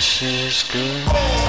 This is good.